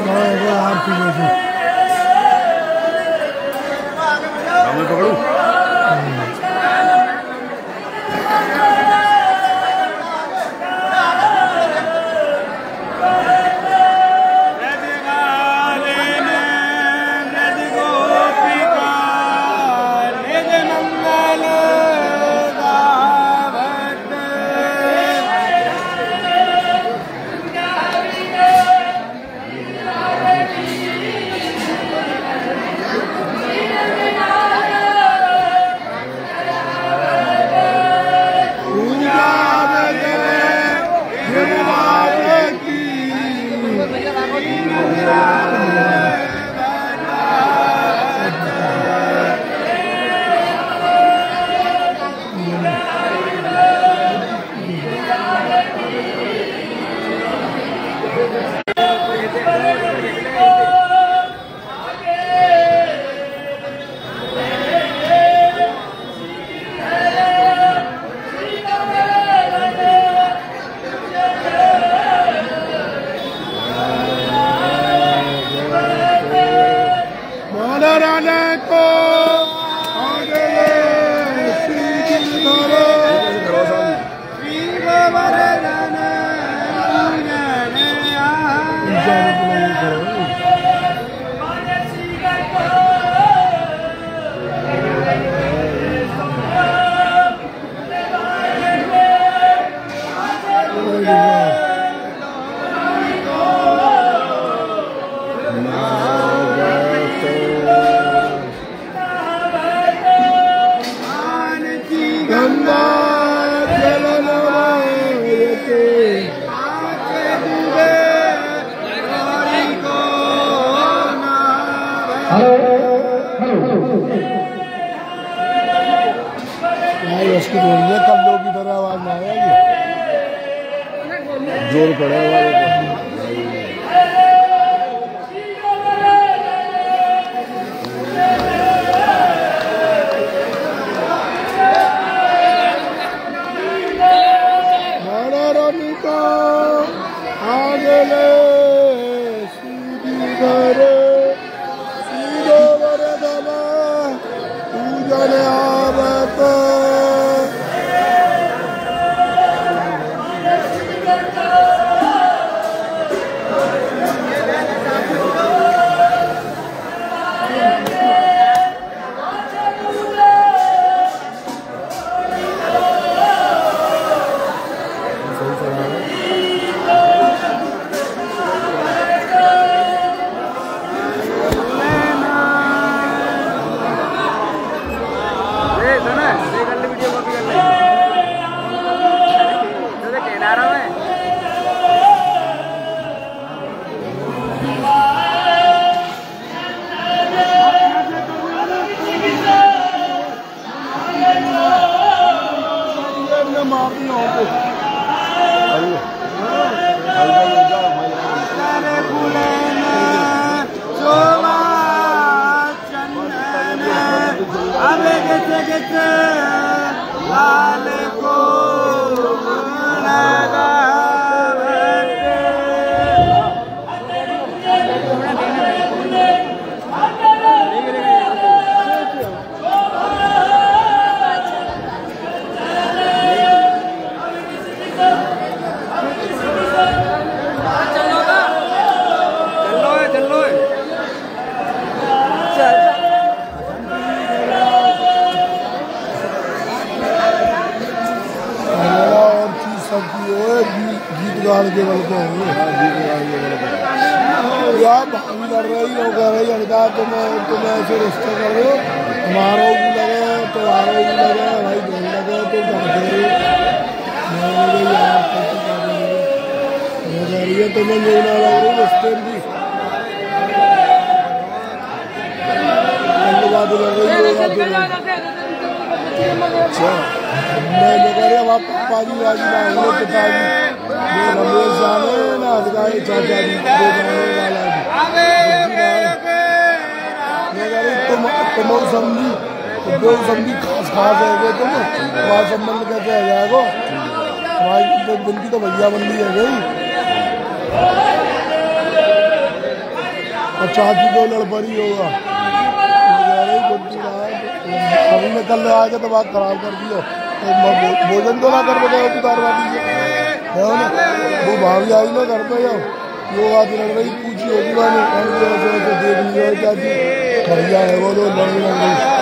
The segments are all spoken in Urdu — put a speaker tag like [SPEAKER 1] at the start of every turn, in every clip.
[SPEAKER 1] بھائی بھائی آپ کی بیٹی ہمیں پکڑوں آواز کی بول رہی ہے کل لوگ ادھر آواز نہ آئے گی؟ زور
[SPEAKER 2] پڑے ہوا
[SPEAKER 1] بندی تو بھیا بندی ہے گئی اچھا، اور چاچی کو لڑ پڑی ہوگا۔ ابھی میں کل آ کے تو بات خراب کر دی ہے۔ بوجن تو نہ کر پہ اتار باتی وہ بھاوی آئی نہ کر پہ جاؤ۔ وہ بات لڑ رہی پوچھی ہوگی میں نے۔ دیکھ لیا چاچی جی۔ کھڑیا ہے وہ تو لڑ لڑ رہی۔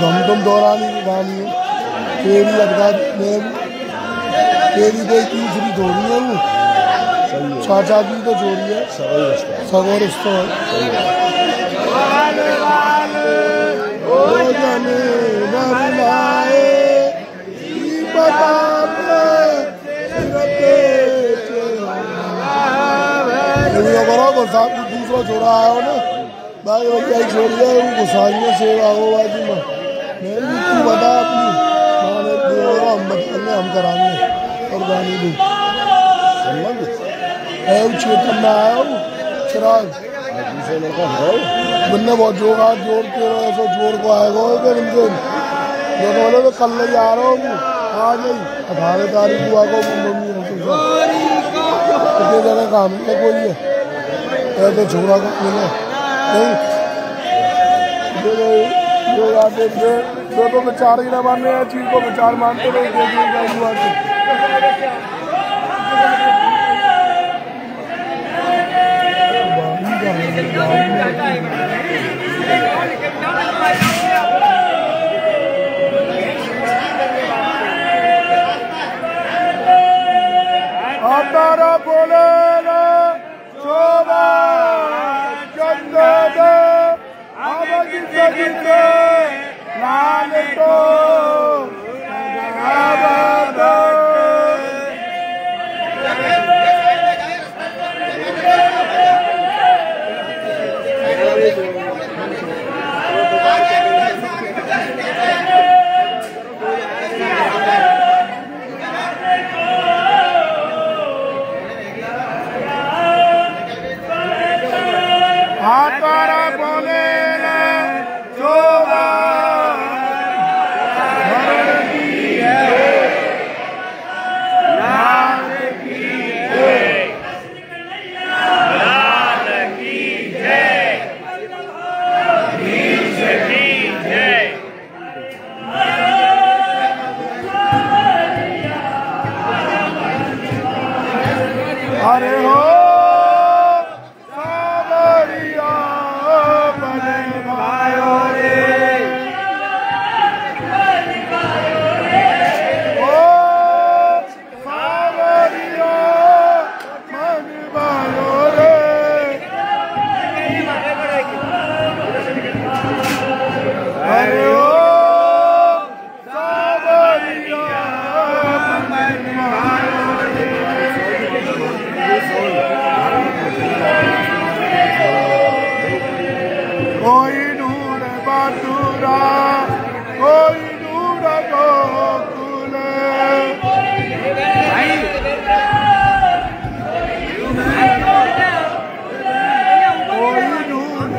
[SPEAKER 1] دم دم دورانی کی کہانی ہے یہ بھی ادگار میں تیری دے تیسری جوڑی ہے وہ چاچا جی تو جوڑی ہے سگو رشتہ برابر صاحب دوسرا جوڑا آیا ہو نا بھائی بھائی جوڑی ہے وہ گسائیوں سے آؤ باجی میں میں بھی تو بتا اپنی ہم کرائیں گے قربانی دی اے چیتن نہ آیا چراغ۔ بندے بہت جوڑ جوڑ کے رہے سو جوڑ کو آئے گا ہوئے ان کو جو کہ بولے تو کل لے جا رہا ہوں، آج ہی اٹھارہ تاریخ کو آ گا ممی رسول
[SPEAKER 3] صاحب
[SPEAKER 1] کتنے زیادہ کام ہے، کوئی ہے۔ اے تو چھوڑا کو ملے نہیں۔ جو آتے تھے دو تو بچار ہی نہ ماننے ہیں چیز کو بچار مانتے رہے دیکھنے کا ہوا کہ আপনারা বলেন চন্দ্র আমাকে নাম তো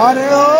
[SPEAKER 1] Hare Hare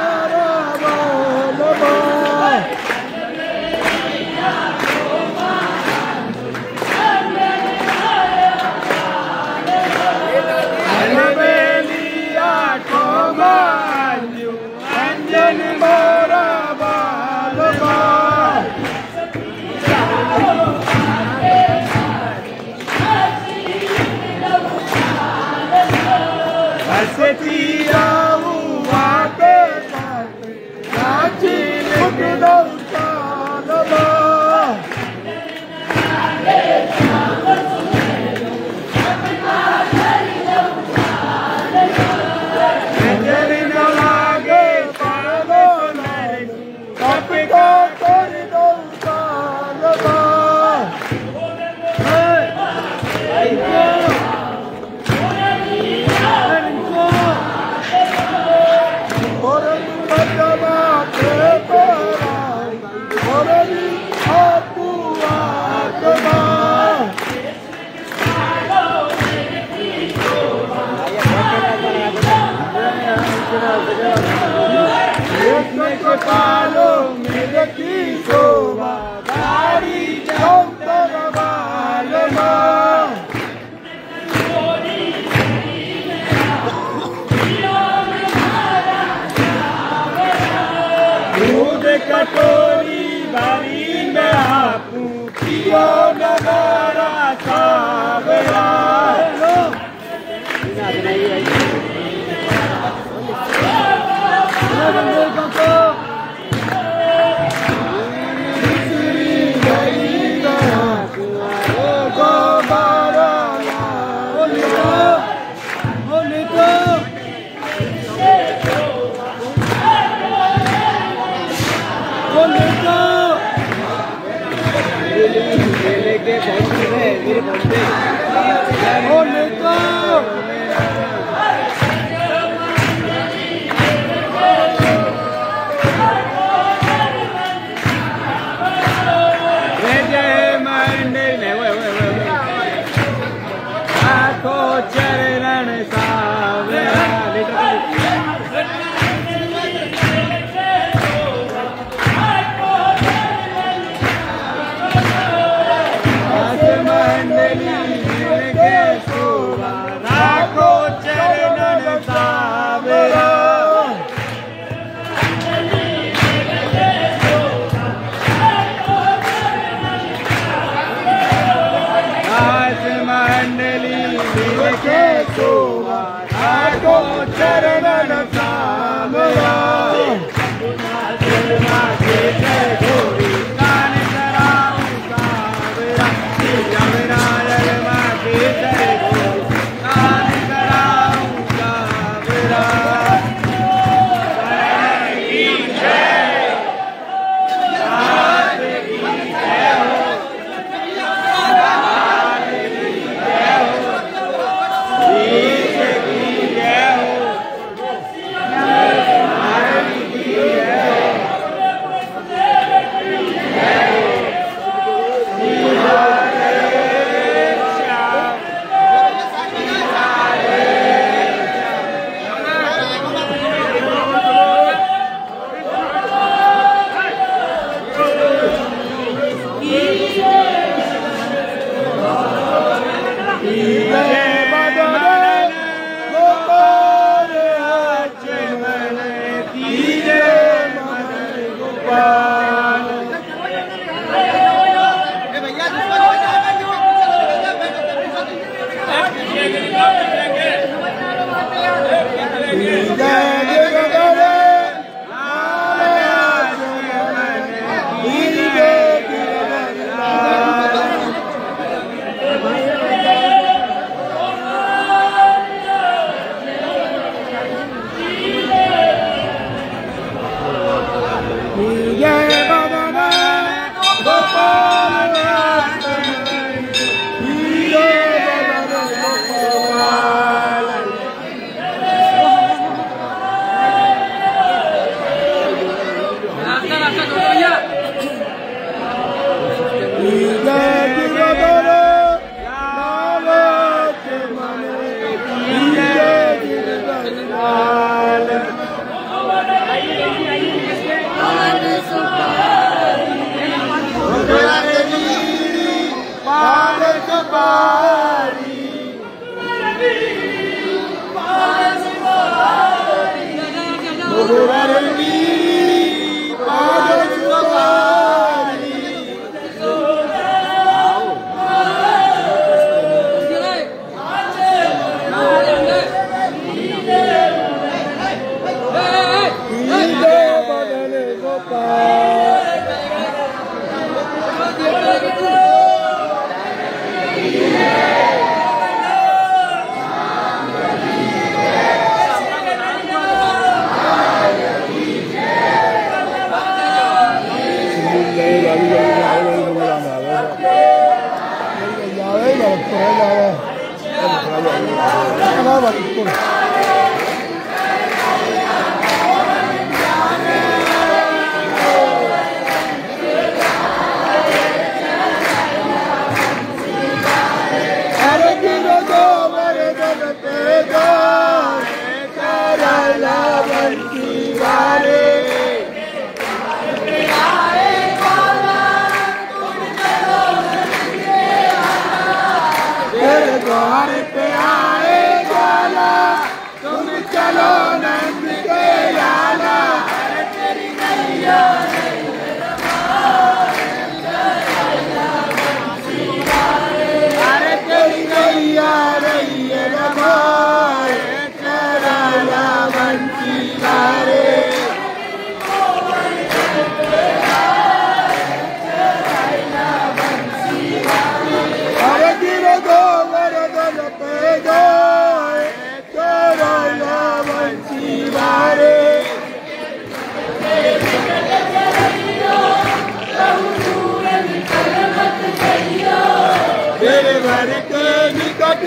[SPEAKER 3] Follow
[SPEAKER 1] me.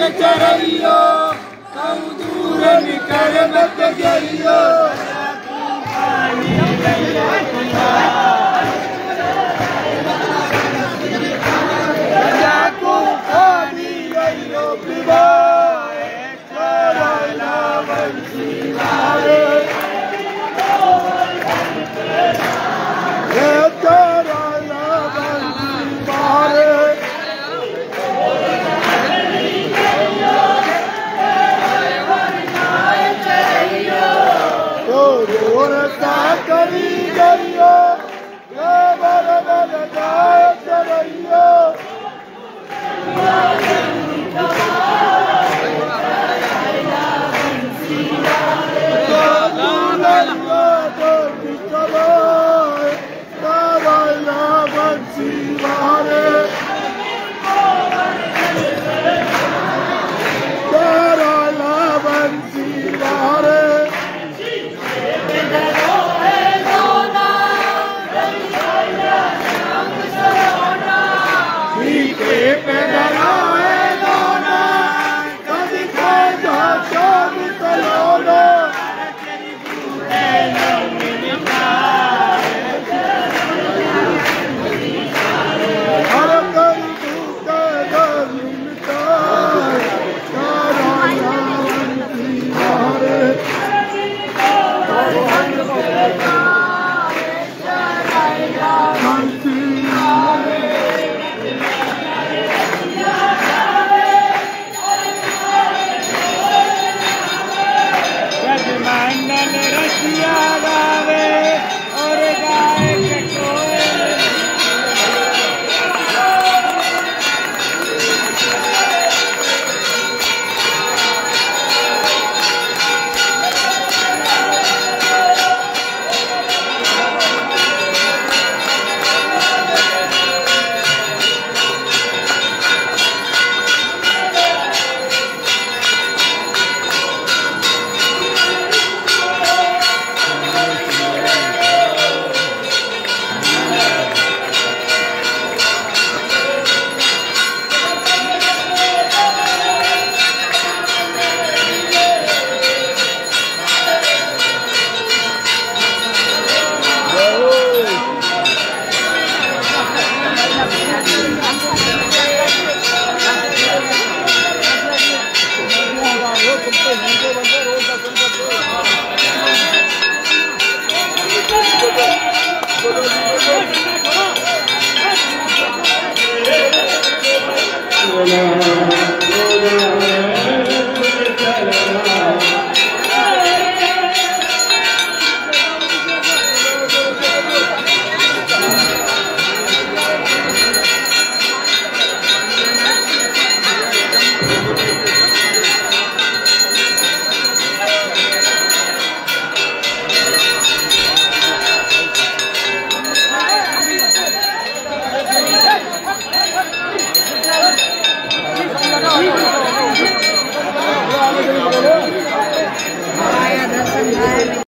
[SPEAKER 3] ¡Cara, mi cara, mi